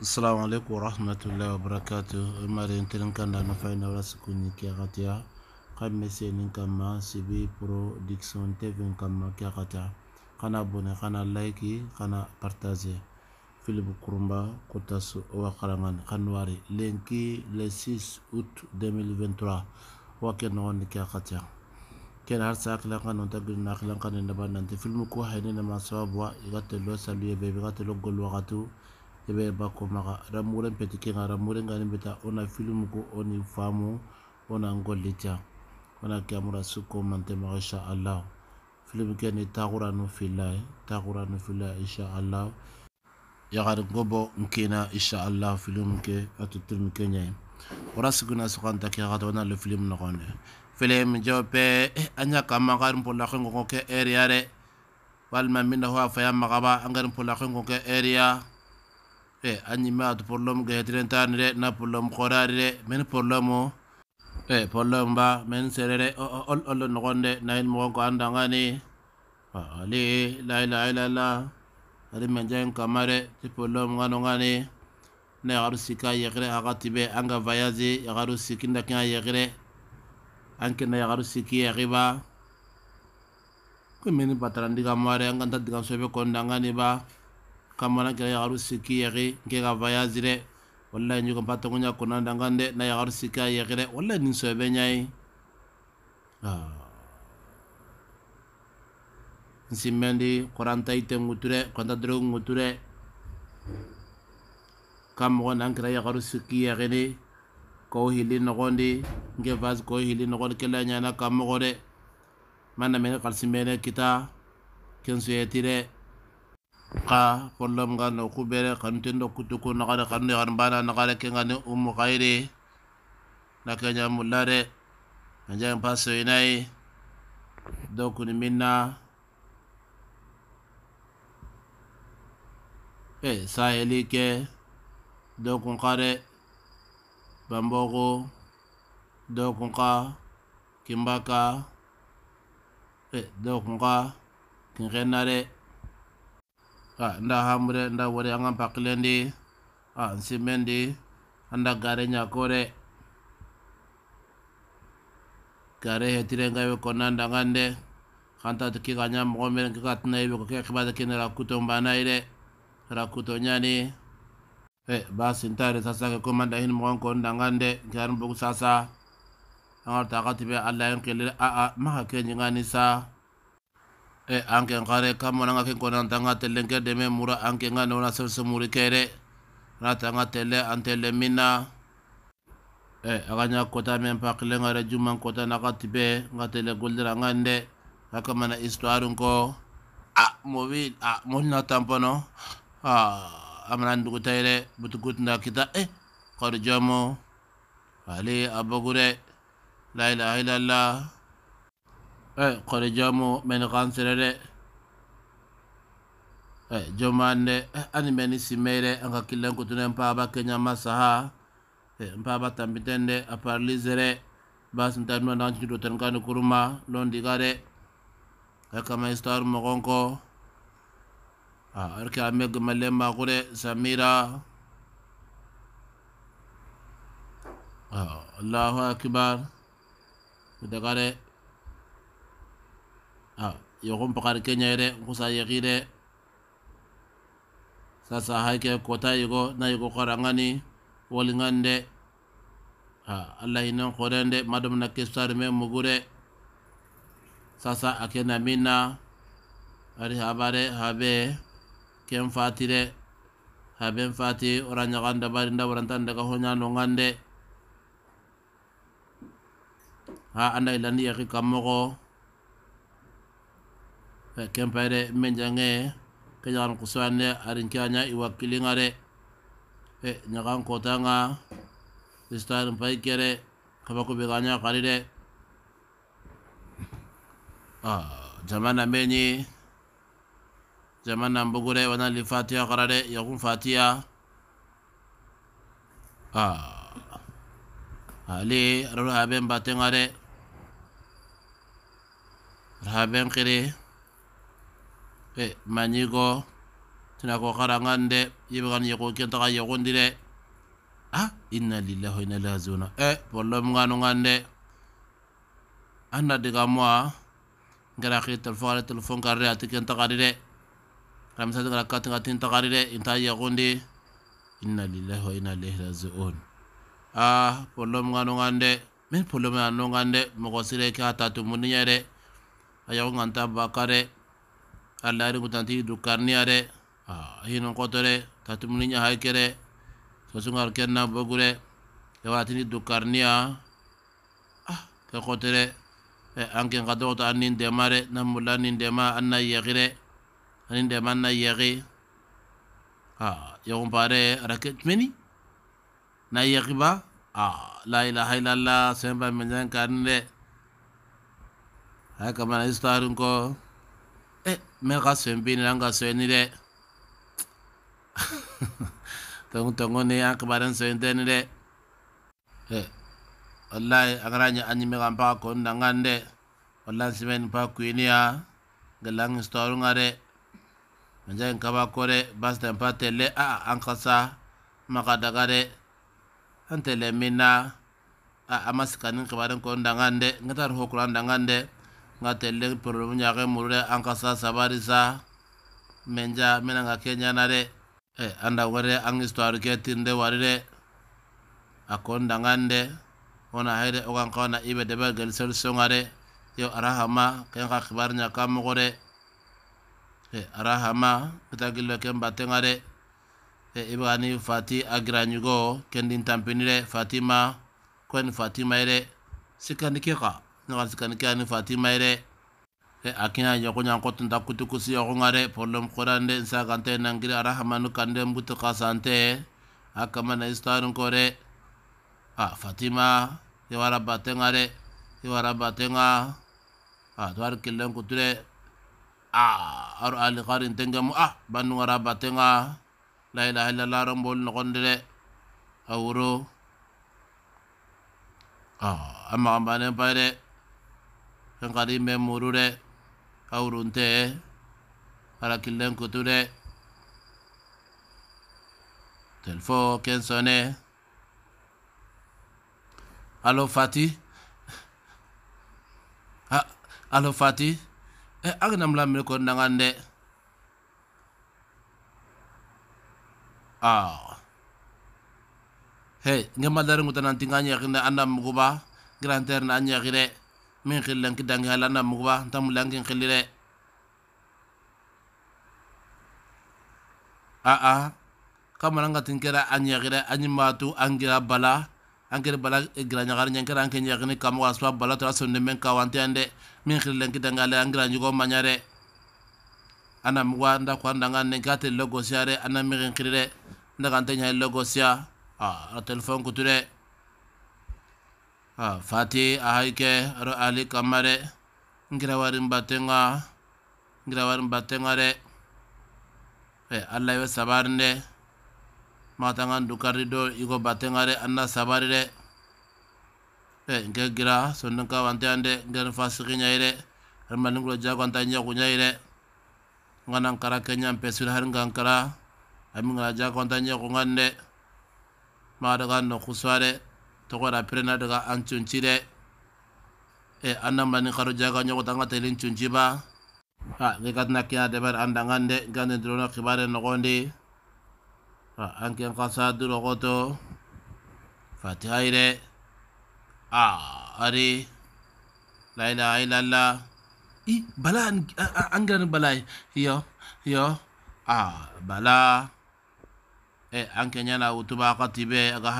assalamu alaikum warahmatullahi wabarakatuh. Mari tirin kan da na fayin wala sukuni ke gatiya kan sibi pro diction tv kan ma ke gata kana bone kana like kana kurumba le 6 août 2023 wake nogon ke gatiya ken har sa kilan kan nonta gir na kilan kan ne te film ko hayne igate lo ebe ba ko maka ramuren peti ke nga ramuren ngani beta ona film ko oni famu ona ngolita ona kamera suko mante maga insha Allah film ke ni tagura no filai tagura no filai insha Allah ya gar gobo nkina insha Allah film ke atutul kenya ora suguna sukanta ke gata ona le film no film jope anya kama gar ke area re. Walma minna ho fa ya magaba angar mpola ko ke area e añimme atu problème ga hetirentani de na problème korari de men problème o. E problème ba men serere ol ol nogonde nayin mogon ko andangani ali la ilaha illallah ari men jayin kamare ti problème ngano ngani na yagaru sika yegire be anga voyage yagaru sikinda kina yegire anke na yagaru siki yegiba ko meni batarandiga mare anganta digan sobe kondangani ba kamana kira yagaru siki yagi nke vayazire wallahi nyugo pato ngunya kuna ndangande na yagaru sika yagire wallahi nin sobe nyai. Ah. Nsimendi koranta ite nguture konta dro nguture. Kam mo nan kira yagaru siki yagini ko hili nogondi nke vas ko hili nogondi kala nyana kam mo de mana mena kalsimene kita kensu yetire ka problem ga no ku bere kan tin do tendo kutuku na kada kan ne har bana na kada ke ga ne um khairi na kenya mulare, na jang paso inai do ku ni minna. E saheli ke do kun kare bambogo do kun ka kimbaka e do kun ka kin renare nda hamre nda wori anga pakilendi a nsimendi anda gare nyakore. Gare hetire ngawe konanda ngande kanta tiki kanya mogombe kika tina ibe ko keke kibada kene ire rakuto nyani. E basi ntare sasa ke komanda hin mogon ko ndangande garan bugu sasa. Angar takati be alla yan kelele a a maka kenyi ngani sa Eh, anken kare kammonanga ken konntanga telenkedeme mura ankenga nna sersa murike re natanga tele antele minna eh, aga yak kotamenpaxilenŋ are jumankotanagatibe nga tele guldrangande akamana histwirnko a moi lna tampono. Amran dugutare butgutnda kita. Eh, Karu iomo ali a bogure lai lahilalla eyi kono joomu min kansire de eyi jomande e, ani meni simmeyde an hakkillen kutunen paaba keñamma saha n paaba tambiten de a paralysere basintanima nanciniɗo ten kani kuruma lon diga de kama histoire mogon ko arke ame gemalen makude samira. Allahu akbar. Daga de a yoxun pakari keɲaye de nkusa yexi de sasa hayke kota yigo na yigo xorangani wolingani de a alla hinen xoren de madamna kistari me mugu de sasa a kena min na ari habare habe ken fati de haben fati ora ñaxan dabari ndawarantan daga hoñanongan de ha anda ilandi yaxi kammoxo ilani yaki kamogo kempere menjange kenyakan kusuane arin kyanya iwakilingare e kotanga istar mpai kere kabako beganya karire. Ah jamana menyi jamana mbugure wana li fatiha karare yakun ali roro haben batengare haben kiri e manyigo tina ko karangande yibe kan yeko ken taka yekondi de ah inna lillahi inna ilaihi rajiun e problem ngano ngande anna diga moi ngara ki telefon ala telefon karre ati ken takari de kam sa ngara kat ngatin takari de inta yekondi inna lillahi wa inna ilaihi rajiun ah problem ngano ngande min problem ngano ngande mo sire ka ta de ayo nganta bakare alla ari kutanti dukkarniya de hino koto tatumuni ɲa haike sosungar kenna bogu de kewatini dukkarniya ke koto de e, anken ka dogoto an nin dema anna nan mulla nin dema an na yexi de anin dema an na yexi yaxunpa de arake meni na yexi ba la ilaha illallah semba menjan kanin de hay kamana istarin ko eh me ka sembini langa seni de tong tongo ne yang kemarin senten de eh wallahi agara nya anyi me gampa ko ndangan de wallahi simen pa kuini ya galang store ngare manja en kaba kore bas den pa tele a an kasa maka daga de an tele minna a amas kanin kemarin ko de ngatar hokran ndangan de ngatelle problem nya ke murde an kasa sabari sa menja menanga kenya na de e anda ware an histoire ke tinde wari de a kon dangande wona hayde ogan kawana ibe ngare yo arahama ken ka kam mo de e arahama kita gillo ken batte ngare e ibani fati agranyugo ken din tampini de fatima kon fatima ire sikandi ke ka ngal sikandi ke ani fatima ire e akina yoko nyan ko tunda kutu kusi yoko ngare. Problem qurande sa kante nangiri ara hamanu kande mbutu kasante. Akama na istarun kore a fatima yawara bate ngare. Yawara bate nga. A twar killen kuture a aru ali qarin tengemu a banu ngara bate nga. La ilaha illallah rambol nokondire awuro a amma ambane payde kan kadi me muru de awurunte ala killen kutu de telefo ken sone alo fati. Ha alo fati. E agnam ko nangan de. Ah. Hey ngemal dar ngutanan tinganya kinde andam muguba granter na anya kire min xillen ki dangi hala na muguba nta mulangin xillire a a kamananga tin kera a ñexire a ñimatu angira bala angere bala gira ñaxar ñankera anke ñexini kamo aspa bala tora sonde men kawante ande min xillen ki dangi ale angira ñugo mañare ana muguba nda ko andanga ne ka tel logosia re ana mixin xirire ndagante ñayi logosia a telephone kuture Ah, fati ahayke aro ali kamare ngira warin batenga ngira warin batenga de e allah yo sabarinde matangan dukarri do igo batenga de anna sabari de e nke gira sondon ka wante ande ngir fasiki nyai de har malingulo jago anta nyaku nyai de nganan kara kenya pesur har ngankara ami ngala jago anta nyaku ngande ma daga no kusware togoda pirena daga an cunci de e annambani karo jaga ñogo tanga telin cunci ba. Ha ge katna kina debar andangan de gande drono khibare nogondi ha anken kasa duro goto fatiha ire a ari. La ilaha illallah i bala angran bala yo yo. A bala. E anke ñana wutuba katibe aga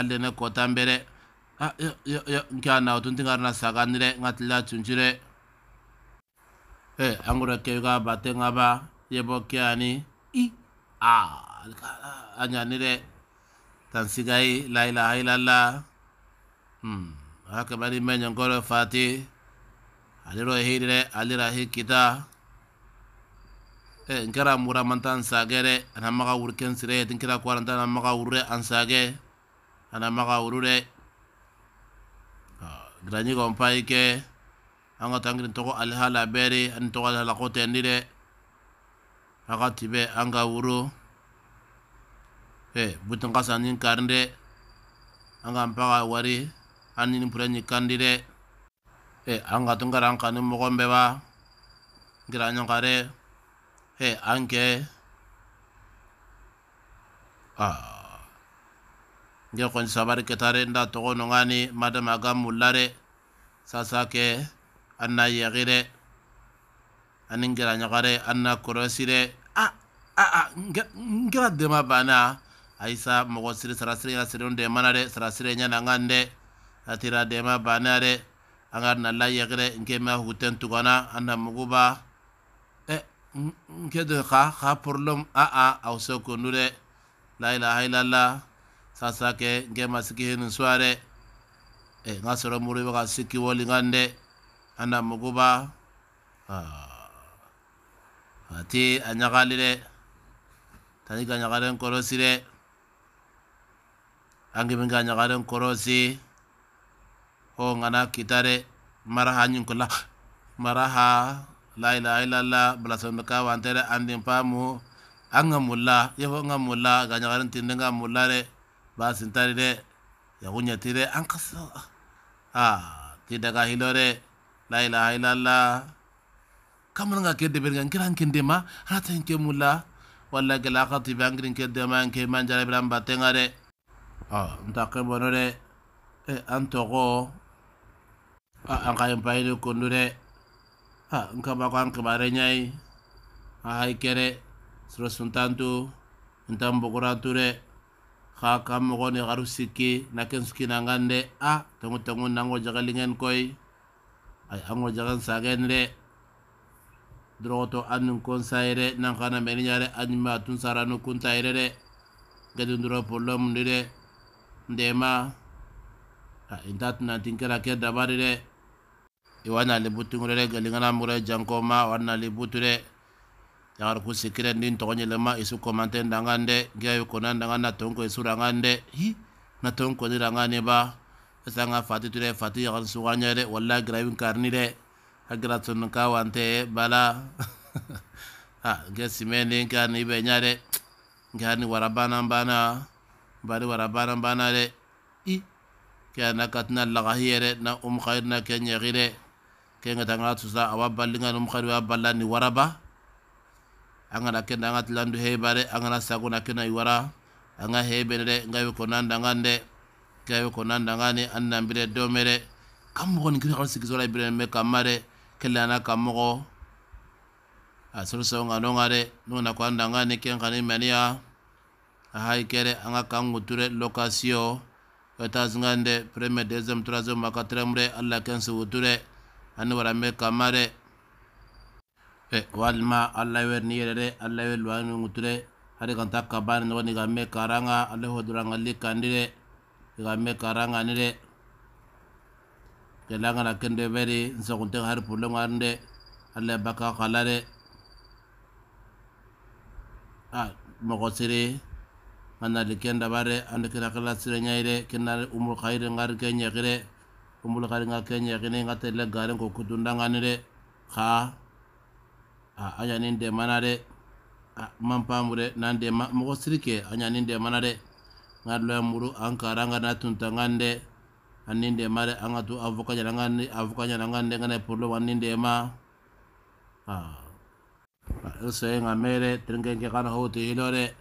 a yo nke a na ụtụntị gara na saganire nga tila tunjire e angụrụ ke ga abata nga ba yebo ke i a anya nire tansigai laila hailala aka bari menye ngoro fati alero hirire alira hi kita e nkara mura manta nsagere ana maga urken sire tinkira kwaranta ana maga urre ansage ana maga urure grani ko mpai ke anga tangri toko alhala beri an toko alhala ko tendi de aka tibe anga wuru e butun kasa nin karinde anga mpaga wari anini pure ñikkandi de e anga tungara an kani mogonɓe ba ngira ñonkare e anke ah. Nge kon sabari ketare nda togo nongani madama ga mullare sasa ke anna yexire ani ngira ñakare anna korosire a a a ngira dema bana aisa mogo siri sarasire ŋa sirin de mana de sarasire ɲana ŋan de atira dema bana de angar na la yegre nke ma huten tugana anda muguba. E nke de kha kha problem a a aw so kondu de la ilaha illallah sasa ke ngemasiki hinu sware e eh, ngasoro muriwe kasiki wolingande anamukuba ah. ati anyakalire tani kanyakale nkorosire angimi nkanyakale nkorosi. Ho ngana kitare. Maraha nyinkula maraha. La ilaha illallah bulasondo kawantere andin pamu anga mulla yeho nga mulla kanyakale ntinde nga mullare re ba sintari de ya kunya tire an kaso ah ti daga hilore la ilaha illallah. Kamar nga kedde bergan kiran kinde ma? Hata nke mulla walla gela khati bangrin kedde ma nke manjara biran batenga de ah ntake bono de e an togo an kayen payini kundu de ha nkama ko an kibare nyai. A hay kere. Soro suntantu ntan bogorantu de xa kam moxoni xaru sikki na ken suki de a tengu tengu nango jaxalingen koy ay ango jaxan sagen de doroxoto annun konsaye de nan xana meni ñare a ñimma tun saranu kuntayire de gedu nduro pollo de ndema. A inta tunantin kera ke dabari de iwana libutungure de galingana mure jankoma wanna libutu de ku sikire ndin togonye lema isu komante ndangande ngiya kona ndangana tonko isu rangande hi na tonko ni rangane ba. Esanga fati ture fati yagar suganya de walla gravin karni de agra tun ka wante bala. Ha nge simene nka ni be nyade nka ni warabana bana. Bari wara bana de i ke na katna laga hiyere na um khair na ke nyegire ke ngata nga tusa awa ballinga um khair anga na kenda anga tlandu hebare an gana sagona kena iwara an ga hebene de nga yoko nanda ngande ka yoko nanda ngane anna mbire domere kamugo ni kina kalusi kizora ibire me kamare kele ana kan mogo asurusawo nganongare nogana ko an dangani ken kani maniya ahai kere an ga kangu ture lokasiyo wetazingande preme deze mtura zo makatremre alla kensu wuture aniwarameka mare ko alima allah we ni yɛrɛ allah we luwa ni ngutire hali kan ta ka ba ni ɲɔgɔn ni ka mɛ kara nga ale ho dura nga li kandi dɛ i ka mɛ kara nga ni dɛ kɛlɛ nga na kɛndɛ bɛ de n sɔgɔn tɛ hali pɔlɔ nga allah ba kala dɛ a mɔgɔ sere nga na li kɛn daba kala sere nya ye dɛ kɛnɛ na umru kayiri nga ri kɛ ɲɛgi dɛ umru kayiri nga ko kutu ni dɛ haa. A anya nin de mana de a man pamure nan de ma mo sirike anya nin de mana de ngar lo muru an karanga na tunta ngande anin de mare anga tu avoka jana ngani avoka jana ngande ngane purlo wanin de ma. Ah so ngamere tringe ke kana hote hilore.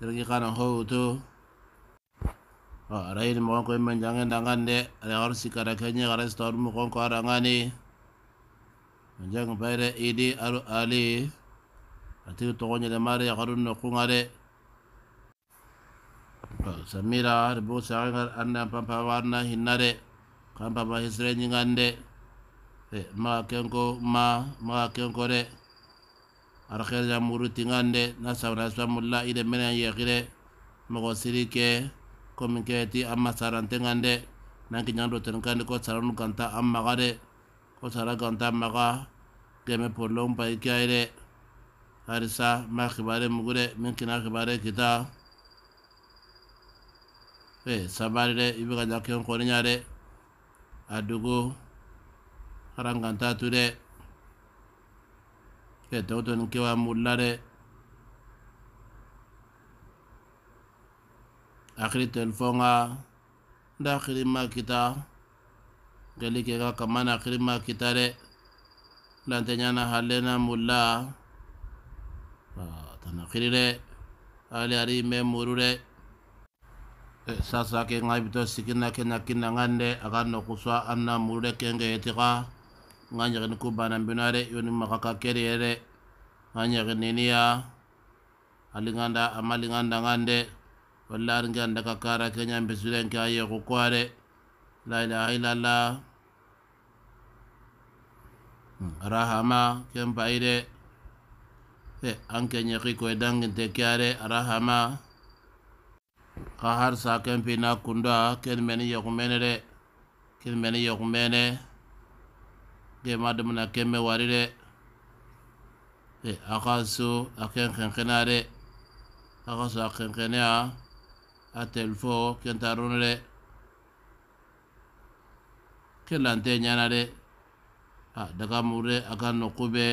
Tergi kana hoto arayin mo ko men jangen dangande ala har sikara kenya gara stor mo ko jang bayre idi aru ali. Ati to gonye le mare garun no kungare. Samira rebo sangar anda pampa warna hinare kampa ba hisre nyingande. E ma kenko ma ma kenko re arkher jamuru tingande. Na sabra samulla ide mena yekire mogo siri ke komin ke ti amma sarantengande. Nanki nyando tenkande ko saranu ganta amma gade ko sara ganta maga geme polom pa ikaire harisa ma khibare mugure min kina khibare kita e sabari de ibe ga jakken ko nyade adugo haranganta tu de ke toto ni kewa mulla de ga nda ma kita gali ke ga kamana akhiri ma kita de lante nyana halena mulla. Tana akhiri de ali ari me muru de eh, sasa ke ngai bito sikina ke nakina ngande akan no kuswa anna muru de kenge etika. Nganya ni kubana binare yoni makaka kere ere nganya niya alinganda amalinganda ngande walla aringanda kakara kenya mbesilen ke aye ko kware la ilaha illallah rahama ken bayde e anke ñeki koy danginte kiyare rahama kahar sa ken pina kunda ken meni yokumene de ken meni yokumene ge madumna ken me wari de e aka su aken kenkena de aka su aken kenea a telfo ken tarunu de ke lante ñana de a daga mure aka nokube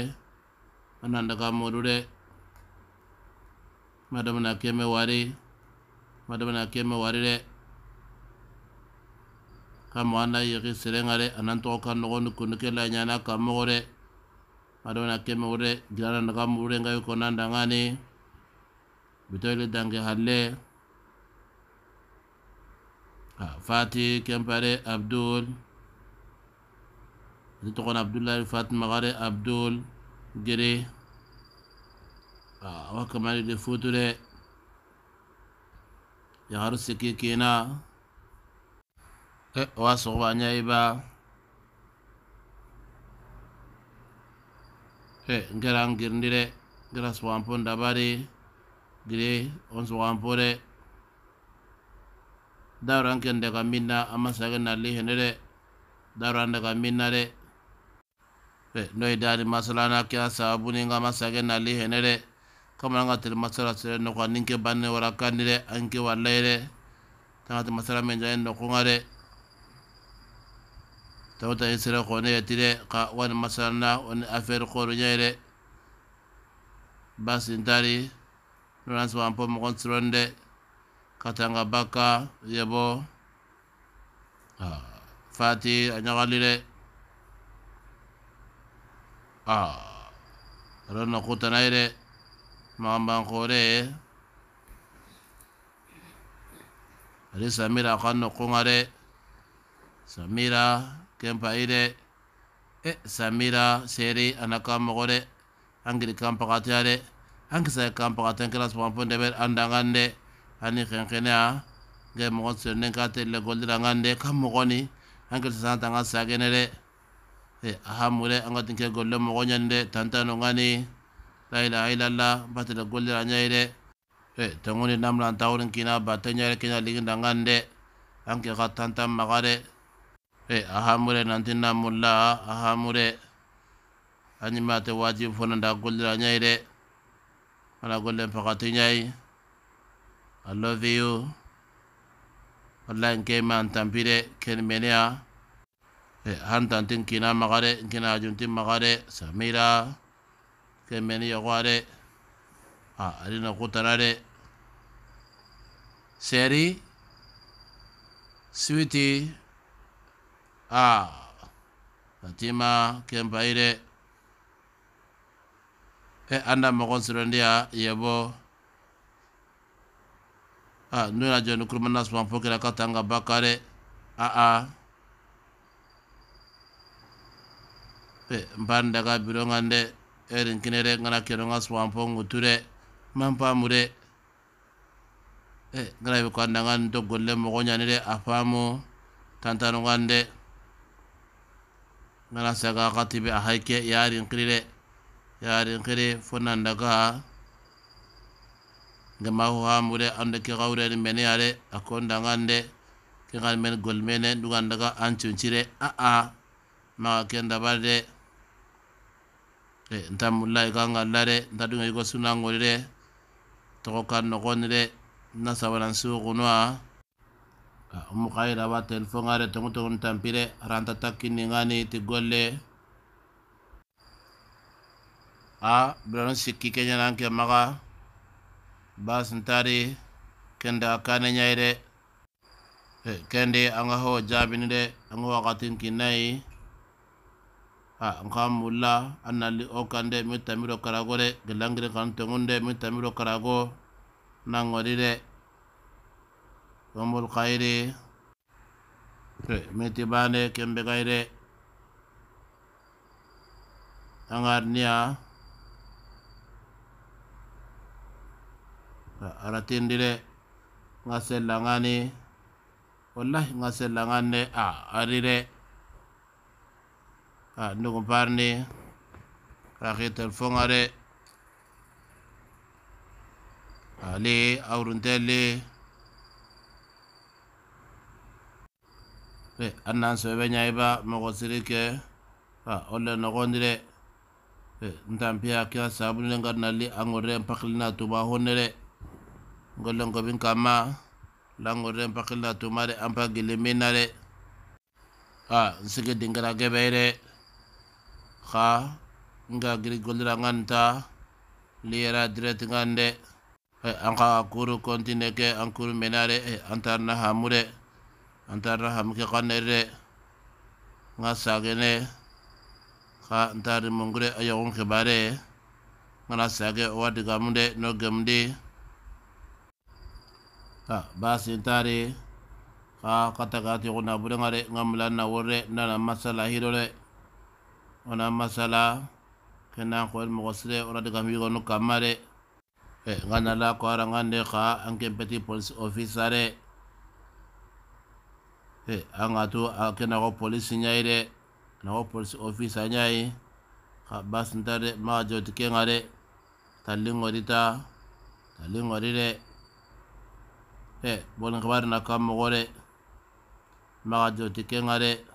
anan daga muru de madamana kemme wari madamana kemme wari de kamo anda yeki serenga de anan togo kan nogoni kunu la ñana kammogo de adona keme wure gilana naga mure ngai ko nanda ngani bitoyle dange halle. Ha fati kempare abdul kon abdullah fatima gare abdul gere ha wa kamali de future ya haru siki kina e wa so ba nyai ba he ngera ngirndi de ngera swampo ndabari gire on swampo de dawran ken daga minna amma sage nalli hene de dawran daga minna de he noyi daari masalana kira sababuni nga masage nali hene de. Kamana nga tel masala sere noko anin ke banne wara kandi de an ke wallayi de. Tanga te masala men jaye noko nga de. Tawta i sere kone yeti de ka wani masala na wani affaire koro ñayi de. Basintari nonan siwan po mogon siron de. Katanga bakka yebo ah, fati a ñagali de. A ronna kutanayre magambankore adi samira kan no kungare samira kempa ide e samira seri anaka mogode angiri kampakati ade angi sa kampakati ankira spampo ndebe andangande ani kenkene a ge mogon sirnen ka telle goldirangande kam mogoni e Eh, ahamure anga tinke golle mogo ñande tantano ngani la ilaha illallah batida gollira ñayde e eh, tenguni namlan tawrin kina batte ñayre kina liginda ngande anke xa tantan maxade e eh, ahamure nantinna mulla ahamure añimate wajib fonanda gollira ñayde ana gollen pakati ñayi i love you. Wallahi nke man tampide ken menea hantantin kina magare, kina ajuntin magare, samira, kemeni yagoare, a, arina kutanare, seri, switi, a, atima, kembaire, e, anda mokon surandia, yebo, a, nuna jonukurumanas mampukira katanga bakare, a, a, e mban daga birongande erin kinere ngana kenonga suman fo nguture mampamude e ngana be ko andangan to golle ñani de a faamu tantanongande ngana saga katibe a hayke yarin kiri de yarin kiri nandaga ngama ho hamude ande ke gawreni mene yare a kondangande ke men gol mene dugandaga ancuncire a a maga ken dabar e nta mullayi kan alla de nta dunŋe yiko sunangoli de togo kan nogoni de na sabanan suuxunuwa umu xayiraba telefon ŋa de tongu togun tampi de aranta takkindi ŋani ti golle. A biranu sikki keñanan ke maxa basintari kende a kane ñayi de e, kende anga ho jaabini de anga wakatin kinnayi ha nka mulla an nali o kande mi tamiro karago de. Gelangiri kan tengunde mi tamiro karago. Nangodi de. Omul kayri miti bane kembe kayre angar niya. Aratindi de. Nga sellangani wallahi nga sellangan de. A arire Ah, a comparne kaxe telefonga de ali awrunte be e an nan sobe ɲa i ba mɔgɔ siri kɛ o le nɔgɔndi dɛ ntanpiya kira sabuni le nkarinali angore npakilina tuma honne kama langore npakilina tuma de anpa gele min na dɛ dingara gɛbɛ ye xa nga giri goldira nganta liyera direct ngande e an xa kuru continue ke an kuru menade e antarna hamu de antarna hamu ke xanneri de nga sagene xa ntari mungure a yogun xibare ngana sage o wadigamu de no gemdi a basintari xa katagati xuna burenga de nga mulan na worre ndana masala de ona masala kena xoel moxo sire ona digam yigonu kamma de e nga nala ko arangande xa anke petit police officer de e anga tu a kena ko police de na ko police officer xa basinta de maxa joti kenga de tallingodi ta tallingodi de e bolin xibari na kam de maxa joti kenga de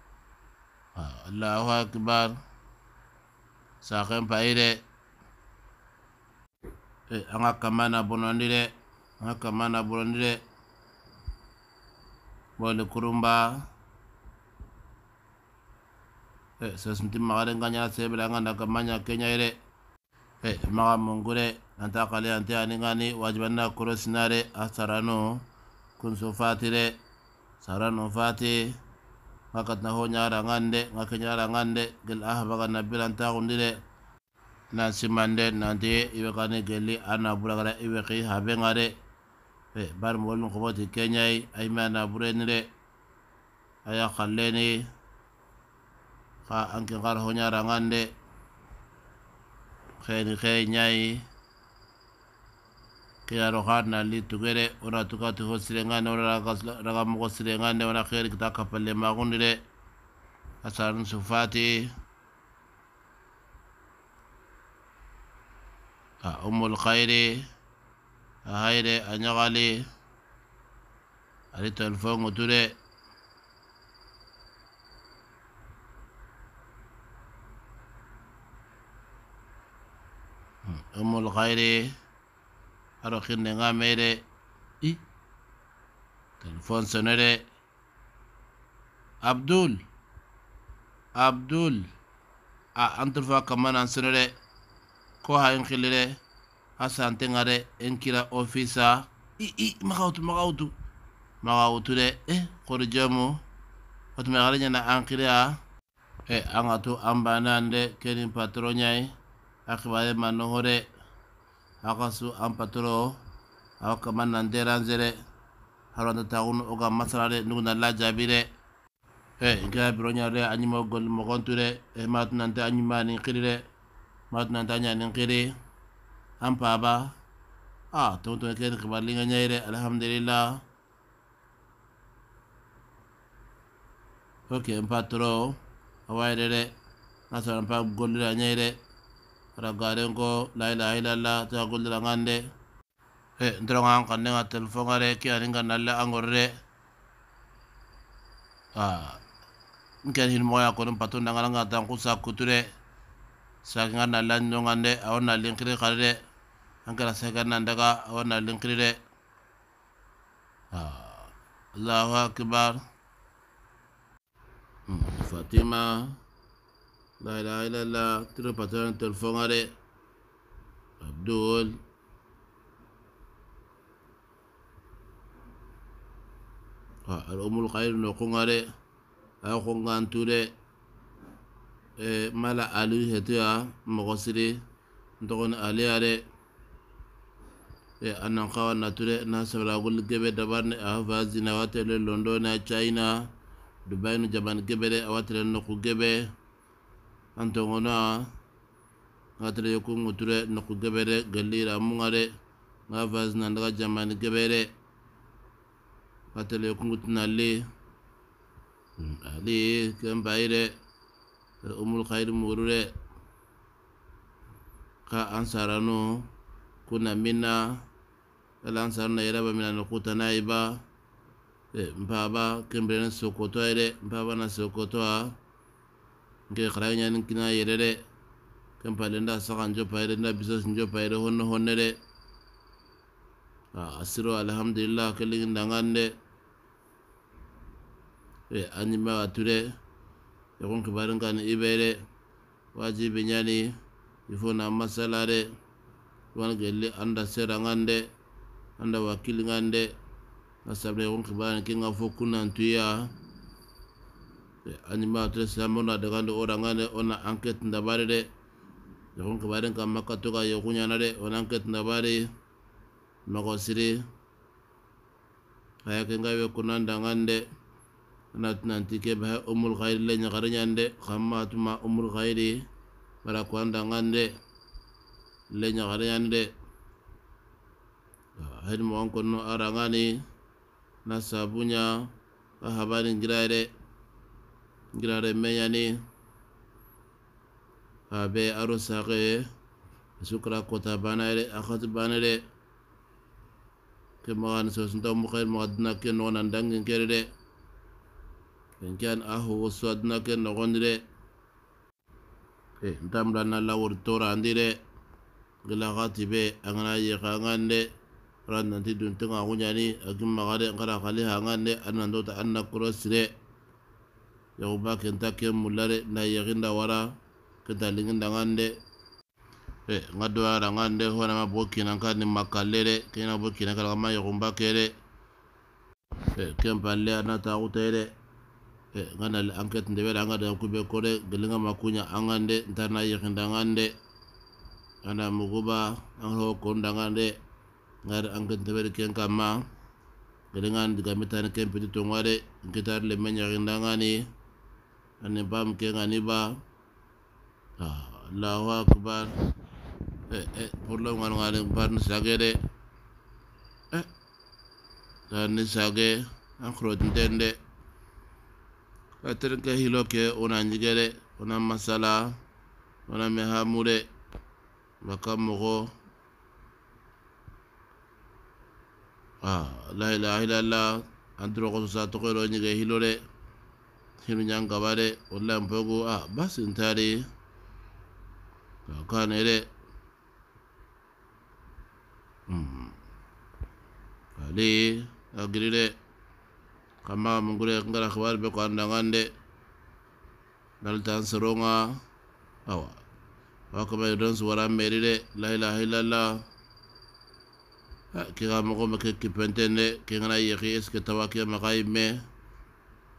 allahu akbar. Saxen payi de anga kamana bonondi de anga kamana bonondi de boli kurumba. Sesunti maxaren gañana sebele anga na kamanya keñayi de maxa mungu de nanta xale ante aningani wajibanna korosina de a sarano kunso fati de sarano fati maka na ho nyara ngande maka nyara ngande gel ah baga na bilan ta gundi simande nanti iwe kane geli ana bura kare iwe habe ngare. Pe bar molun ko bati kenyai ay mana bure aya khalle ni. Ka anke ngar ho nyara ngande. Khe ni khe خيار خارنا اللي تغير ورا تكاتي هو سرينغان ونا رغم مغو سرينغان ونا خير كتا كفل ما غنر أسارن صفاتي أم الخير أهير أنيغالي أريد تلفون وتوري أم الخير nga mey de i telefon sone de abdul abdul a antul fa kamanan sone de ko ha in xili de a santenga de en kira ofisa i i maxawutu maxawutu maxawutu de e xori jomu watume xale ñana an a e anga tu an banan de kenin patron ñayi a xibare ma noxo de aw ka so an patoro aw nan dera zere haranta taxunu o ga masala de nugu na lajaabi de e nka biroña de a gol moxontu de e matunante a ñima nin xiri de matunante a ñanin xiri an paaba a tontone keni xibarlinga ñayi de alhamdulillah. Ok n patoro awayi de de a sora n pa gollira ñayi ara garen ko la ilaha illallah ta gollira ngande. E ndoronga kan nga telefon ngare ki ani nga nalle angorre a nken hin moya ko dum patun nga nga tan ku sa kuture sa nga nalle nyongande awon na linkri kharde ankara sa ga nan daga awon na linkri de Allahu akbar. Hmm, Fatima la ilaha illallah tiro patron tel fonga abdul. Al umul khayr no kunga de ay kunga antude e, mala alu hetuya mogosiri ntogoni aliya de e, annan kawa nature na sabra gol gebe dabar ne a vazi na watele london na china dubai no jaban gebe de awatele no ku gebe antongona ngatara yoku nguture noku gebere galira mungare nga vas na ndaga jamani gebere. Ngatara yoku ngutunali mm, ali kembaire eh, umul khair murure. Ka ansarano kuna mina ala ansarano yeraba mina nokutanaiba eh, mpaba kembrena sokotoa ere mpaba na sokotoa nke khara ɲani kina yɛrɛ dɛ kempale nda saka njopa yɛrɛ nda bisos njopa yɛrɛ honne honne dɛ asiro alhamdulillah kelingin dangan dɛ e anyima wature yakun kibarin kan ibere wajibi nyani ifo na masala de wan gelli anda sera ngande anda wakili ngande. Nasabne yakun kibarin kinga fo kunan samona de gande ora ngande ona enquête ndabare de yakun kibarin kan makatoga yakunyana de ona enquête ndabare mago siri. Haya kenga we kunanda ngande anat nanti ke bah umul khair le nyagare nyande khamma tuma umul khairi bara kwanda ngande le nyagare nyande hayr mo onko no arangani na ka habari ngirare giraare meyani. Habe aro saqe. Sukra kota banare akhat banare. Ke magan so sunta mu khair magadna ke non andang kerere. Kenkan ahu waswadna ke nogondire e eh, ndamla na lawur tora andire. Gila khati be angana ye khangande ran nanti dun tunga ngunyani agim magare ngara khali hangande anando ta anna kurosire yahuba kenta ken mulla na yaginda wara kenta linginda eh, ngan e nga doyara ngan de honama bo kinan ka ni makalle de kena bo kinan kala ma yagumba e eh, ken palle ana taxute de e eh, ngana na le enquête ndebe da anga kube ko de gelinga makunya angande de ntar na yaginda ngan de ana muguba an konda ngan ngar enquête ndebe ken kama gelinga ndiga mitani ken piti tongwa de nkitar le menyagindangani ane bam ke ngani ba Allahu akbar. Eh eh problem ngan ngane ban sage de eh dan ni sage an tende katir ke hilo ke ona njigere ona masala ona me hamude baka mogo ah la ilaha illallah. Andro ko sa to ko nyige hilo de hinu ñan gaba de wallahi fogo a ah, basintade ka kane de hmm. ali agiri de kamaga mungure ngara kabari be ko andangan de naltan soronga awa. Wakama don su wara meri de la ilaha illallah. Ah, Kiga mogo me ke kipenten de ke ngana yeki eske tawakia makayimme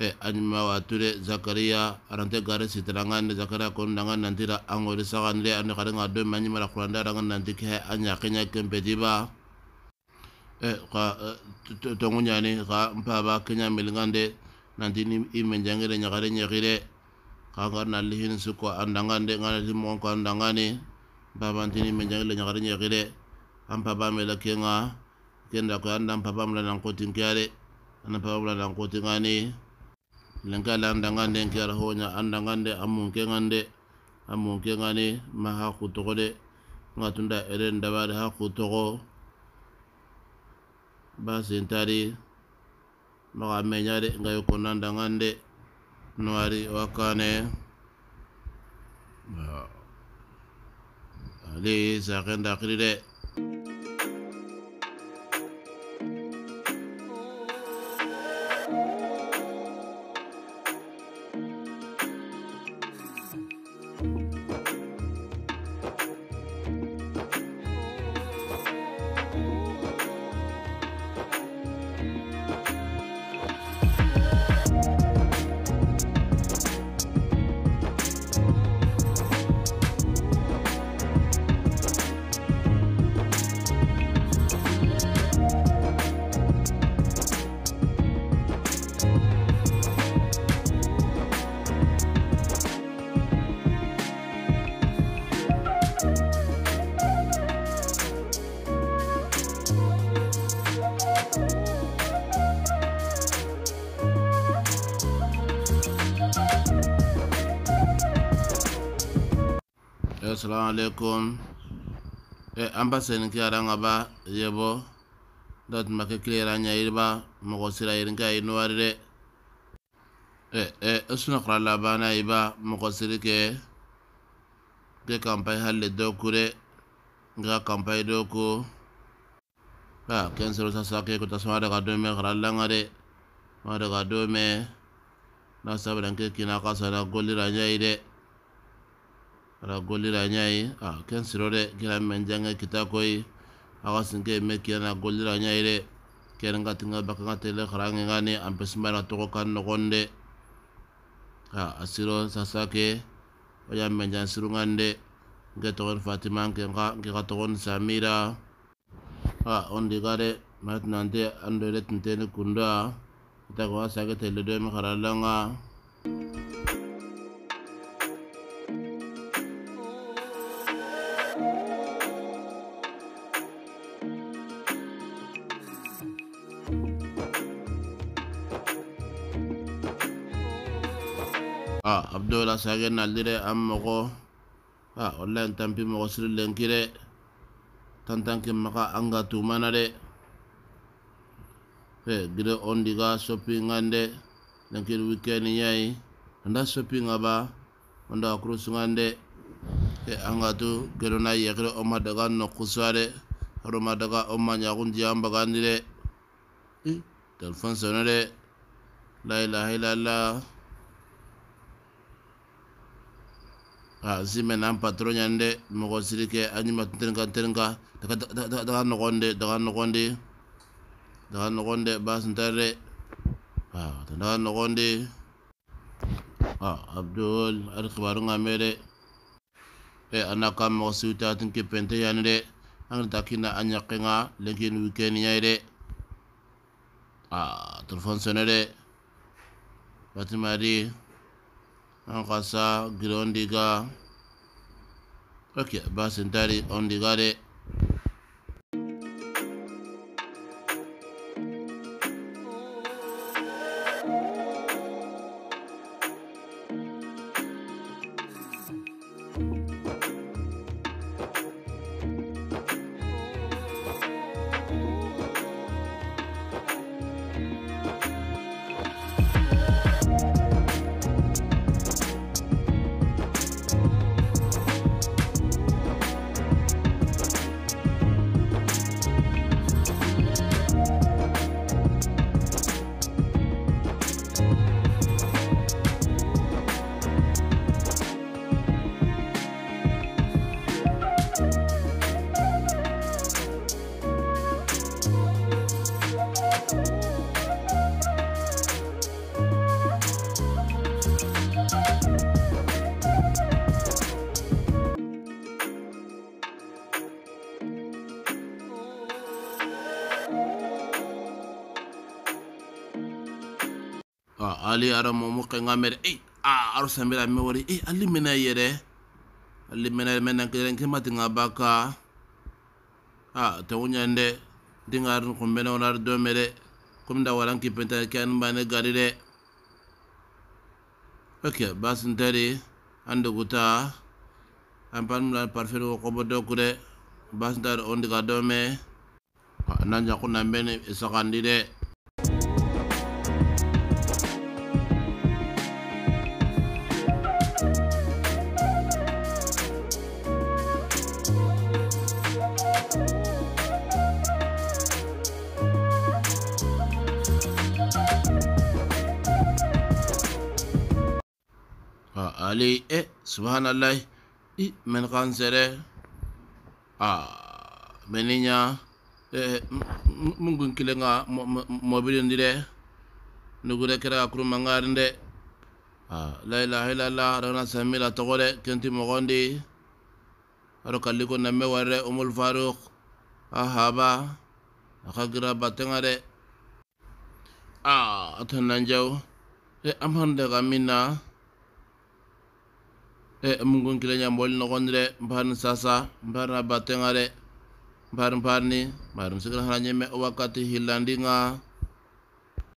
e anima wature zakaria arante gare sitrangan zakaria kon dangan nantira angori sagan le ane kadang ado manyi mara kuranda dangan nanti ke anya kenya kempeti ba e ka tongu ñani ka mpaba kenya milingande nanti ni ime jangire ñakare ñekire ka ngar na lihin suko andangande ngana limon ko andangani. Mpabantini ime jangire ñakare ñekire an paba mela kenga. Kenda ko anda paba mla nan kotin kyare an paba mla nan kotin ngani lenka la andangande nke ala honya andangande amunke ngande amunke ngane ma ha kutogo de nga tunda ere ndabade ha kutogo basi ntari maga menya de nga yoko nandangande nwari, wakane, ali sakenda kiri de assalamu alaikum. Eh, an ba seni ki ara ŋaba yebo. Da tuma ke kilera ɲa yiriba mɔgɔ sira yirin ka yi nuwari dɛ eh, eh, suna kura labana yiba mɔgɔ siri ke ke kampai halle dɔ ku dɛ nka kampai dɔ ku ba ken sero sasa ke ko tasuma daga do me kara langa dɛ ma daga do me na sabran ke kina ka sara golira ɲa yi dɛ ala golira ñayi a ken sirode kira men jange kita koy awa sinke me kiyana golira ñayi de ken nga tinga baka nga tele kharange ngani ampesmana toko kan nogonde. A asiro sasake oya men jan siru ngande nge togon fatima nke nga nke samira. A ondi gade maintenant ando le tintene kunda. Ita ko asake tele do me kharalanga abdola sage nallire an mogo a walla en tampi mogo sirilenkire tantankin maga an ga tumana de e gire on diga soppingande lenkir wikkeni yayi anda soppinga ba onda kurusungande e an ga tu gedona yekire oma daga nokkusade haroma daga oma ñakundiyan bagandi de telefon sone de la ilaha illallah. A zime nan patron yande mogo sirike anyuma tenka tenka. Daga daga daga nogonde daga nogonde daga nogonde basintare a daga nogonde a abdul ar khibaru ngamere. E anaka mogo siwta tinke pente yani de ang takina anya kenga lenkin weekend nyai de a telefon sone de fatima an kasa gire ondiga ok basi ntari ondiga de ali ara mo mu kenga mere e a aro sambira me wori e ali mena yere. Ali mena mena kelen ke mati ngabaka a to nyande dingar ko mena onar do mere kum da waran ki penta kan bane gari de ok bas ndari ando guta. Ampan mlan parfait ko bodo kude bas ndar on diga do me. Nan jakuna na mbene isakandi alay eh subhanallah i men kan sere ah meninya eh mungun kilenga mobilin dire nugure kira kuruma ngarin de la ilaha illallah rana samila togore kenti mogondi aro kalliko namme warre umul faruq ahaba aka gira a de ah atan e eh, amhan daga minna Eh, mungun kile ɲamboli nogondi de mparin sasa mparin abatenga de mparin parini marin sigila hana ɲeme o wakkati hillandi ŋa